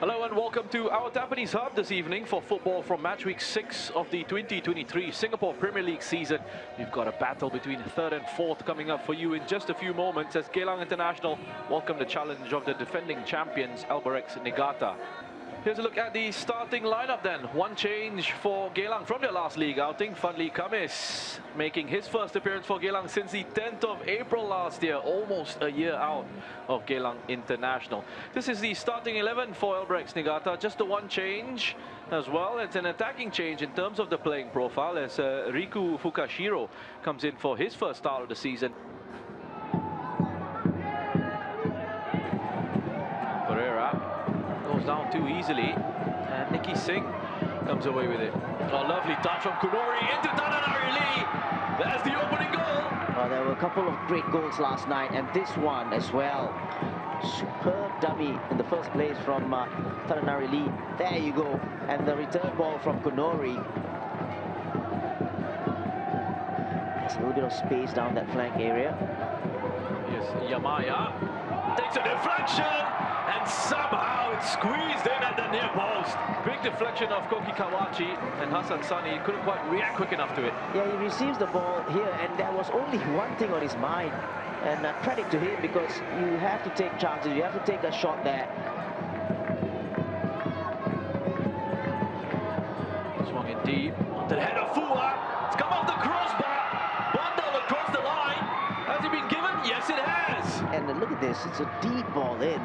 Hello and welcome to our Tampines Hub this evening for football from match week 6 of the 2023 Singapore Premier League season. We've got a battle between third and fourth coming up for you in just a few moments as Geylang International welcome the challenge of the defending champions Albirex Niigata. Here's a look at the starting lineup then. One change for Geylang from their last league outing. Fadli Khamis making his first appearance for Geylang since the 10th of April last year, almost a year out of Geylang International. This is the starting 11 for Albirex Niigata, just the one change as well. It's an attacking change in terms of the playing profile as uh, Riku Fukashiro comes in for his first start of the season. Too easily. And Nicky Singh comes away with it. Oh, lovely touch from Kunori into Tadanari Lee. There's the opening goal. Well, there were a couple of great goals last night, and this one as well. Superb dummy in the first place from uh, Tadanari Lee. There you go. And the return ball from Kunori. There's a little bit of space down that flank area. Yes, Yamaya takes a deflection and somehow it's squeezed in at the near post. Big deflection of Koki Kawachi and Hassan Sani couldn't quite react quick enough to it. Yeah, he receives the ball here and there was only one thing on his mind. And uh, credit to him because you have to take chances, you have to take a shot there. Swung in deep, onto the head of Fua. It's come off the crossbar. Bundle across the line. Has he been given? Yes, it has. And look at this, it's a deep ball in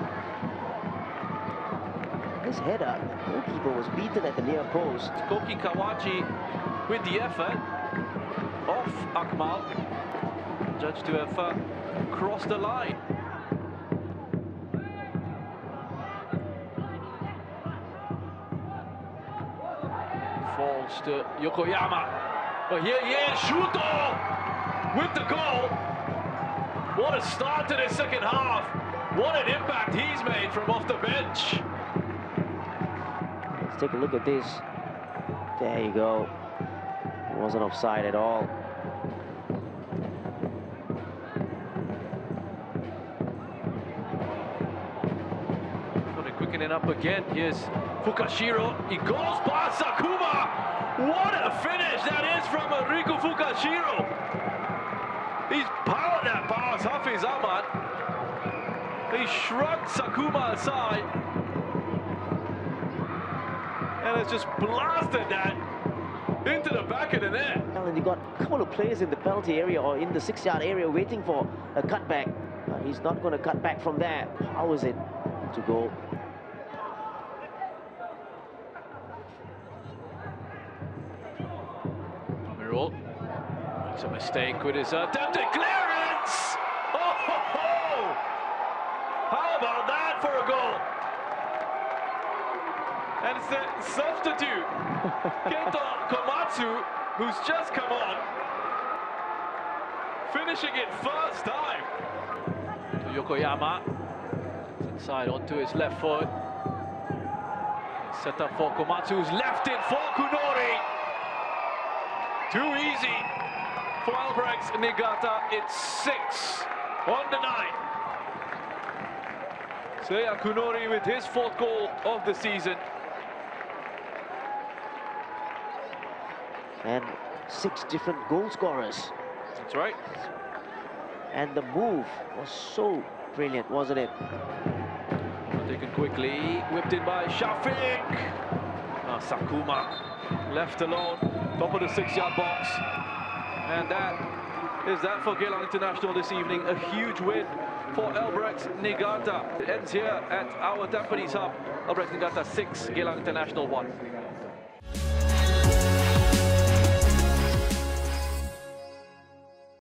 his header. Goalkeeper was beaten at the near post. Koki Kawachi with the effort. Off Akmal. Judged to have uh, crossed the line. Falls to Yokoyama. But here he is, Shuto with the goal. What a start to the second half. What an impact he's take a look at this. There you go. It wasn't offside at all. Going to quicken it up again. Here's Fukashiro. He goes past Sakuma. What a finish that is from Riku Fukashiro. He's powered that pass, off Hafiz Ahmad. He shrugged Sakuma aside and has just blasted that into the back of the net. And you got a couple of players in the penalty area or in the six-yard area waiting for a cutback. Uh, he's not going to cut back from there. How is it to go? Amirul makes a mistake with his attempted clearance. Oh, ho, ho. How about that for a goal? And it's the substitute, Keito Komatsu, who's just come on, finishing it first time. To Yokoyama, inside onto his left foot. Set up for Komatsu's left it for Kunori. Too easy for Albirex Niigata. It's six on the nine. Seia Kunori with his fourth goal of the season. And six different goal scorers. That's right. And the move was so brilliant, wasn't it? Taken quickly, whipped in by Shafiq. Oh, ah, Sakuma left alone, top of the six-yard box. And that is that for Geylang International this evening. A huge win for Albirex Niigata. It ends here at our Tampines Hub. Albirex Niigata 6, Geylang International 1.